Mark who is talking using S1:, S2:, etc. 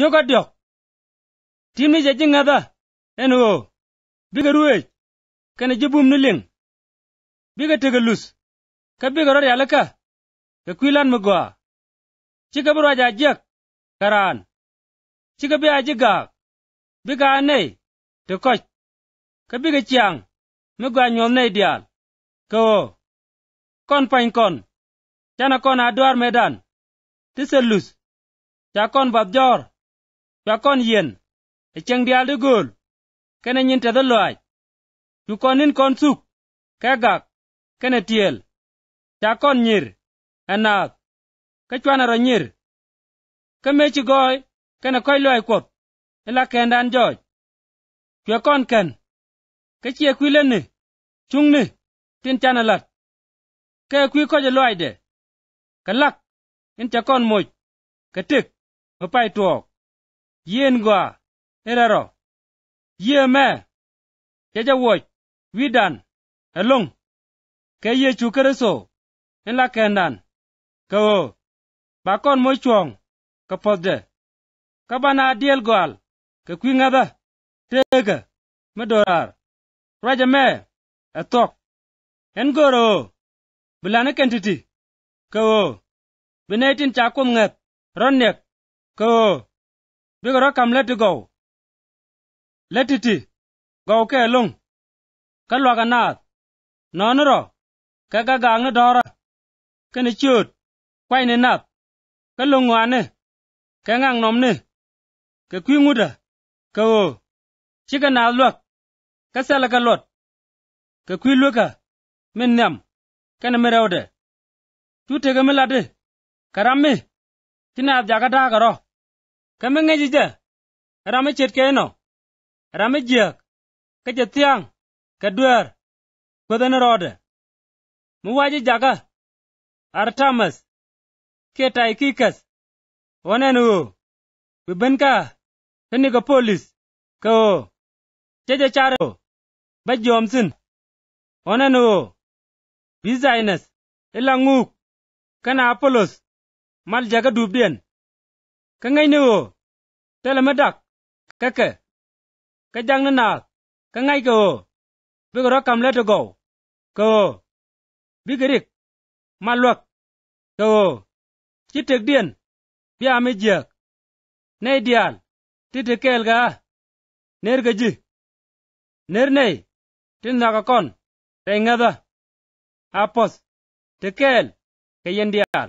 S1: Choka diok. Timi jaji ngata. Eno. Biga ruwej. Kana jibum niling. Biga teke lus. Ka biga rori alaka. Ka kwilan magwa. Chika buru aja ajak. Karan. Chika bi aji gak. Biga ane Te koch. Ka biga chiang. Magwa nyol nei dial. Kao. Kon pain kon. Chana kon aduar medan. Tiselus. Chakon babjor. Bab jor cha kon yen e cheng dial de gol kene nyin te de loy tu konin kon suk ke gak kene tiel cha kon nyir enath ke chwana ro nyir ke mechi goy kene koy loy kop ila kendan joj chwe kon ken ke chie kwile ni chung ni tin chana lat ke kwi ko je loy de ka lak in cha kon moj ka tik ma pai tuok yiengoa erero yieme jejawuoc widan elung. Ke yechu kereso inla kendan. Kawo bakon mochuong kapodde kabana adiel gwal ke kwing'adha tege medorar rwajame athok e en goro bilane kentiti. Kawo binetin chakum ng'et roniek kawo bigoro kam leti gow letiti gow ke lung ka lwaka nath nonro ke gagaŋ ni dora kene chot kwai ni nath ke lungu ane ke ŋaŋ nom ni ka kwi nguda ka o chika nath lwak ke sela ke luot ke kwi lwaka min niam kene mirewde tu tege mi ladi karam mi tinath jaka daa kemengejije eramicit keino eramijek kejithiaŋ kedwer Kota rode. Muwaji jaga. Artamas. Ketaikikes wonenuwo wibenka tinikopolis kewo jejecaro bejomsin wonenuwo bizaines ilanguk e kana apolos. Mal jaga dubien ka ŋeny nu o tele me dak keke ka jang na nal ka ŋany ko bi ro kam le to go ko bi ke rik ma lwak ko o ci tek dien bi a mi jiek nei dial ti te kel ga ner ga ji ner nei tin na ka kon te ngada apos. Te kel ke yen dial